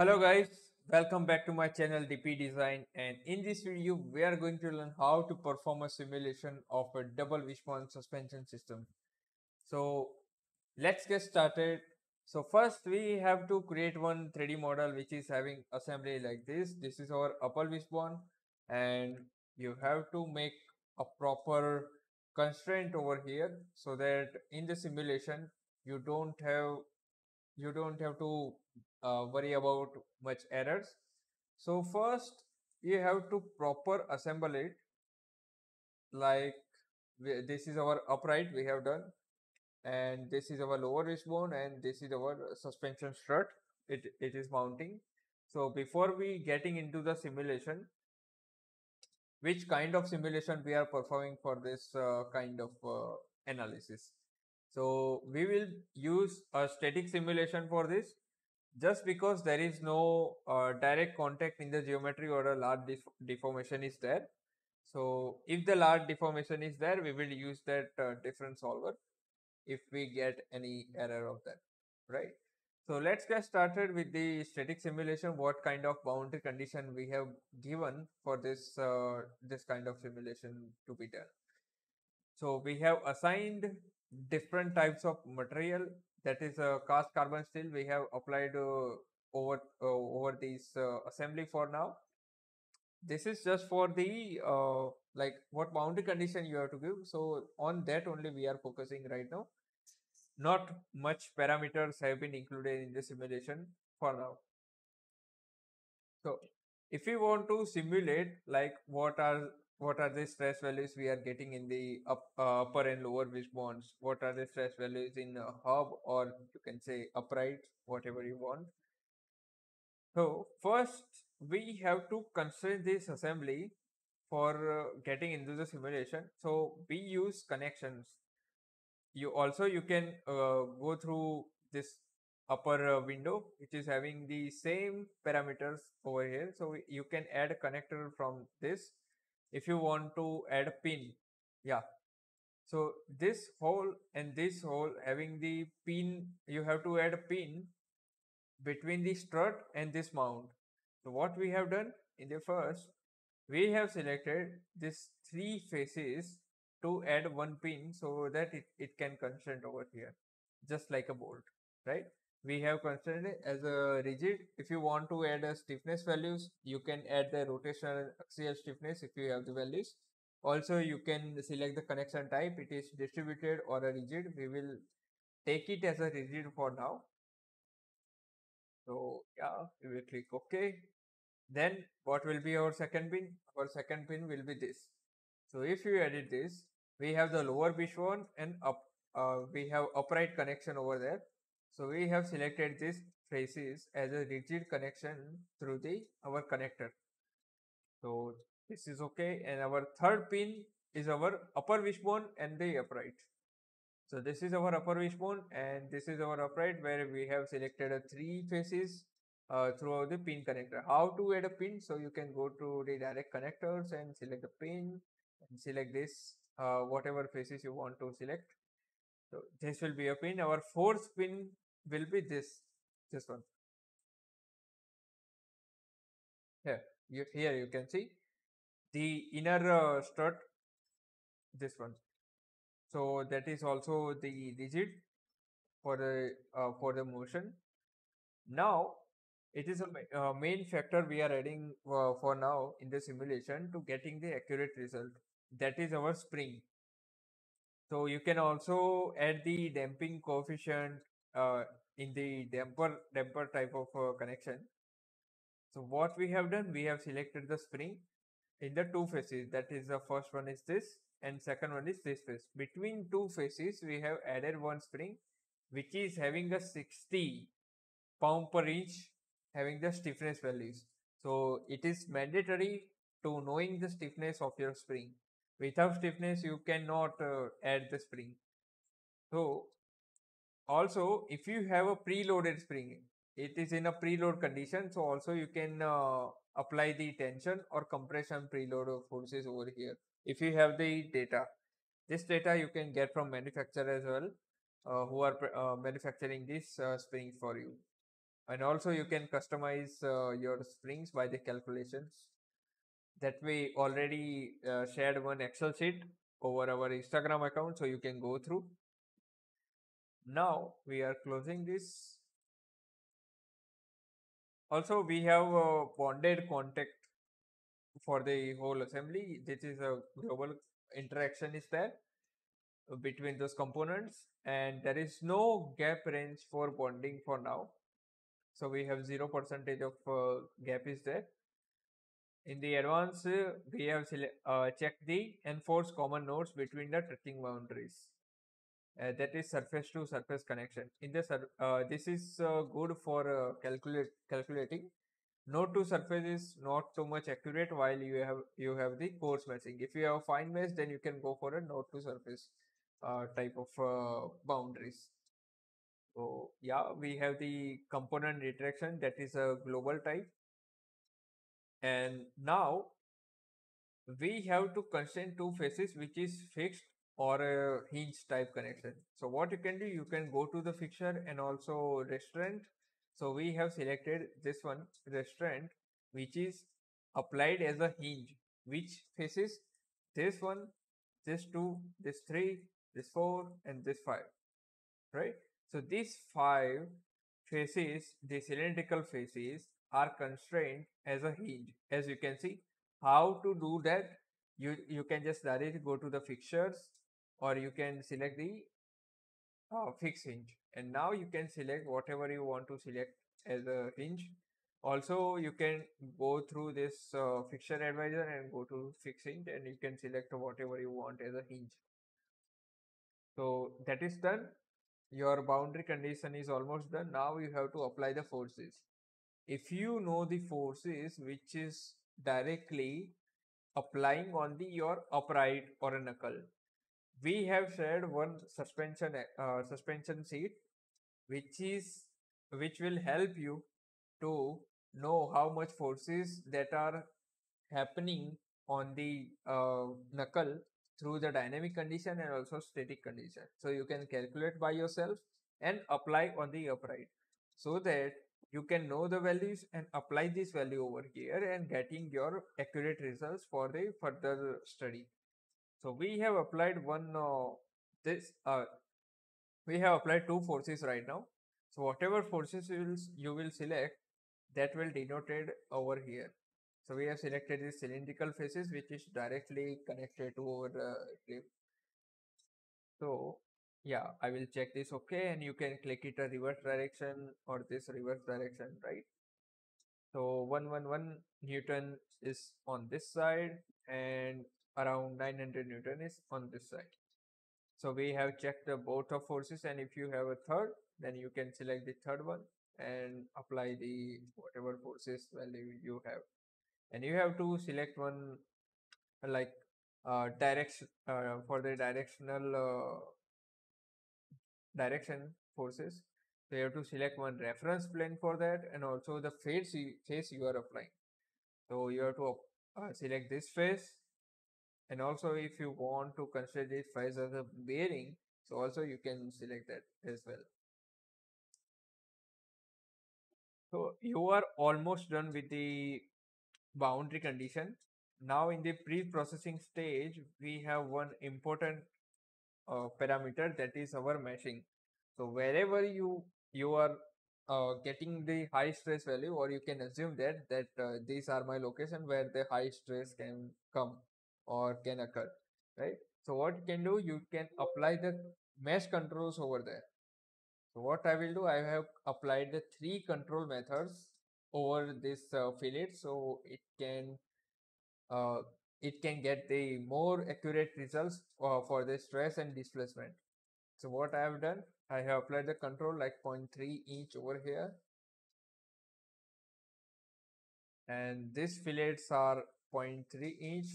Hello guys, welcome back to my channel DP Design and in this video we are going to learn how to perform a simulation of a double wishbone suspension system. So let's get started. So first we have to create one 3D model which is having assembly like this. This is our upper wishbone and you have to make a proper constraint over here so that in the simulation you don't have you don't have to uh, worry about much errors. So first you have to proper assemble it like we, this is our upright we have done and this is our lower wishbone and this is our suspension strut it, it is mounting. So before we getting into the simulation which kind of simulation we are performing for this uh, kind of uh, analysis. So we will use a static simulation for this just because there is no uh, direct contact in the geometry or a large def deformation is there. So if the large deformation is there, we will use that uh, difference solver if we get any error of that, right? So let's get started with the static simulation. What kind of boundary condition we have given for this uh, this kind of simulation to be done. So we have assigned different types of material that is uh, cast carbon steel we have applied uh, over uh, over this uh, assembly for now. This is just for the uh, like what boundary condition you have to give. So on that only we are focusing right now. Not much parameters have been included in the simulation for now. So if we want to simulate like what are what are the stress values we are getting in the up, uh, upper and lower wishbones what are the stress values in a hub or you can say upright whatever you want? So first we have to constrain this assembly for uh, getting into the simulation. So we use connections. You also you can uh, go through this upper uh, window which is having the same parameters over here. So you can add a connector from this if you want to add a pin yeah. So this hole and this hole having the pin you have to add a pin between the strut and this mount. So what we have done in the first we have selected these three faces to add one pin so that it, it can constrain over here just like a bolt right we have considered it as a rigid. If you want to add a stiffness values you can add the rotational axial stiffness if you have the values. Also you can select the connection type. It is distributed or a rigid. We will take it as a rigid for now. So yeah we will click ok. Then what will be our second pin? Our second pin will be this. So if you edit this we have the lower wishbone and up uh, we have upright connection over there so we have selected this faces as a rigid connection through the our connector. So this is okay and our third pin is our upper wishbone and the upright. So this is our upper wishbone and this is our upright where we have selected a three faces uh, throughout the pin connector. How to add a pin? So you can go to the direct connectors and select the pin and select this uh, whatever faces you want to select so this will be a pin. Our fourth pin will be this, this one. Here, you, here you can see the inner uh, strut, this one. So that is also the rigid for the uh, for the motion. Now it is a uh, main factor we are adding uh, for now in the simulation to getting the accurate result. That is our spring so you can also add the damping coefficient uh, in the damper damper type of uh, connection. So what we have done, we have selected the spring in the two faces. That is the first one is this and second one is this face. Between two faces, we have added one spring which is having a 60 pound per inch having the stiffness values. So it is mandatory to knowing the stiffness of your spring without stiffness you cannot uh, add the spring so also if you have a preloaded spring it is in a preload condition so also you can uh, apply the tension or compression preload of forces over here. If you have the data this data you can get from manufacturer as well uh, who are uh, manufacturing these uh, for you. And also you can customize uh, your springs by the calculations. That we already uh, shared one excel sheet over our instagram account so you can go through now we are closing this. Also we have a bonded contact for the whole assembly. This is a global interaction is there between those components and there is no gap range for bonding for now. So we have zero percentage of uh, gap is there. In the advanced uh, we have uh, checked the enforced common nodes between the touching boundaries uh, that is surface to surface connection. In this uh, this is uh, good for uh, calculate calculating. Node to surface is not so much accurate while you have you have the coarse meshing if you have fine mesh then you can go for a node to surface uh, type of uh, boundaries. So yeah we have the component interaction that is a global type. And now we have to constrain two faces which is fixed or a hinge type connection. So what you can do, you can go to the fixture and also restraint. So we have selected this one restraint which is applied as a hinge which faces this one, this two, this three, this four and this five, right? So these five faces, the cylindrical faces are constrained as a hinge as you can see. How to do that? You, you can just directly go to the fixtures or you can select the uh, fixed hinge. And now you can select whatever you want to select as a hinge. Also you can go through this uh, fixture advisor and go to fixed hinge and you can select whatever you want as a hinge. So that is done. Your boundary condition is almost done. Now you have to apply the forces. If you know the forces which is directly applying on the your upright or a knuckle we have shared one suspension uh, suspension seat which is which will help you to know how much forces that are happening on the uh, knuckle through the dynamic condition and also static condition. So you can calculate by yourself and apply on the upright so that you can know the values and apply this value over here and getting your accurate results for the further study so we have applied one uh, this uh, we have applied two forces right now. So whatever forces you will, you will select that will denoted over here. So we have selected the cylindrical faces which is directly connected to our uh, clip. So yeah, I will check this okay and you can click it a reverse direction or this reverse direction, right? So 111 Newton is on this side and around 900 Newton is on this side. So we have checked the both of forces and if you have a third then you can select the third one and apply the whatever forces value you have. And you have to select one like uh, direction uh, for the directional uh, direction forces. So you have to select one reference plane for that and also the face you, face you are applying. So you have to uh, select this face and also if you want to consider this face as a bearing so also you can select that as well. So you are almost done with the boundary condition. Now in the pre-processing stage we have one important uh, parameter that is our meshing. So wherever you you are uh, getting the high stress value or you can assume that that uh, these are my location where the high stress can come or can occur right? So what you can do you can apply the mesh controls over there. So what i will do i have applied the three control methods over this uh, fillet. So it can uh, it can get the more accurate results uh, for the stress and displacement. So what i have done i have applied the control like 0.3 inch over here. And these fillets are 0.3 inch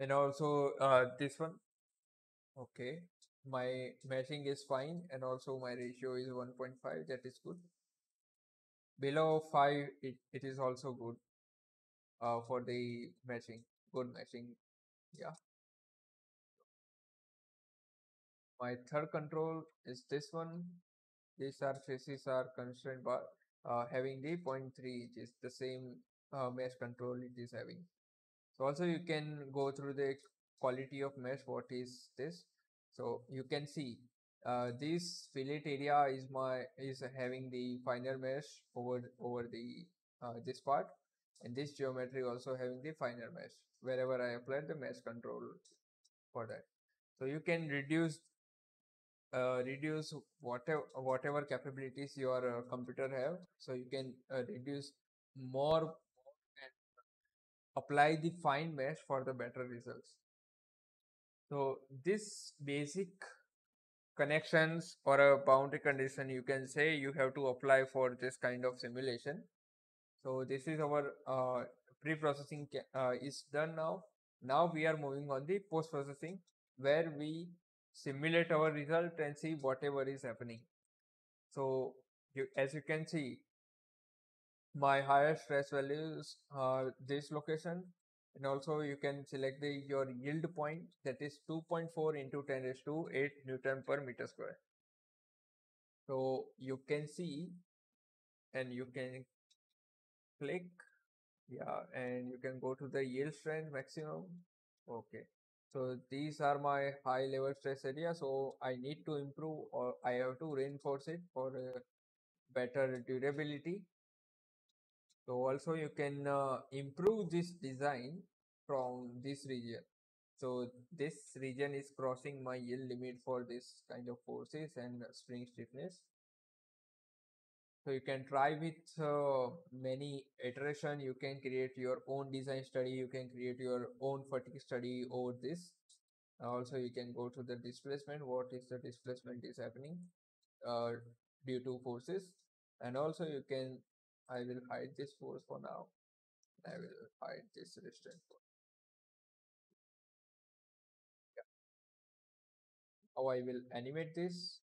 and also uh, this one okay my meshing is fine and also my ratio is 1.5 that is good. Below 5 it, it is also good uh, for the meshing good meshing yeah. My third control is this one. These are faces are constrained by uh, having the 0.3 which is the same uh, mesh control it is having so also you can go through the quality of mesh what is this. So you can see uh, this fillet area is my is having the finer mesh over over the uh, this part. And this geometry also having the finer mesh wherever I apply the mesh control for that. So you can reduce uh, reduce whatever whatever capabilities your uh, computer have. So you can uh, reduce more apply the fine mesh for the better results. So this basic connections or a boundary condition you can say you have to apply for this kind of simulation. So this is our uh, pre-processing uh, is done now. Now we are moving on the post-processing where we simulate our result and see whatever is happening. So you, as you can see my higher stress values are this location and also you can select the your yield point that is 2.4 into 10 raised to 8 newton per meter square. So you can see and you can click yeah and you can go to the yield strength maximum. Okay. So these are my high level stress area. So i need to improve or i have to reinforce it for uh, better durability so also you can uh, improve this design from this region. So this region is crossing my yield limit for this kind of forces and spring stiffness. So you can try with uh, many iteration. You can create your own design study. You can create your own fatigue study over this. Also you can go to the displacement. What is the displacement is happening uh, due to forces? And also you can I will hide this force for now. I will hide this resistance for yeah. how I will animate this?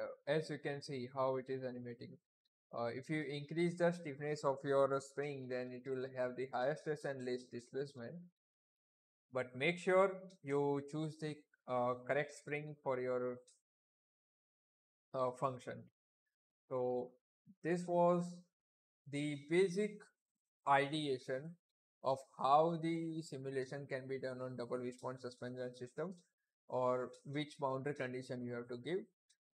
Uh, as you can see how it is animating. Uh, if you increase the stiffness of your spring then it will have the higher stress and less displacement. But make sure you choose the uh, correct spring for your uh, function. So this was the basic ideation of how the simulation can be done on double wishbone suspension system or which boundary condition you have to give.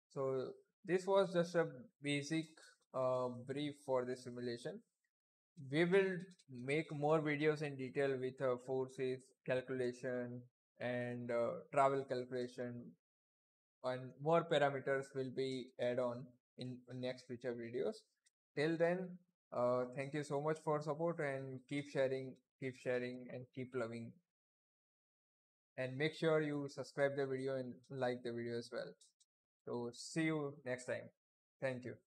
So this was just a basic uh, brief for the simulation. We will make more videos in detail with uh, forces calculation and uh, travel calculation and more parameters will be add on in next future videos. Till then uh, thank you so much for support and keep sharing keep sharing and keep loving. And make sure you subscribe the video and like the video as well. So see you next time. Thank you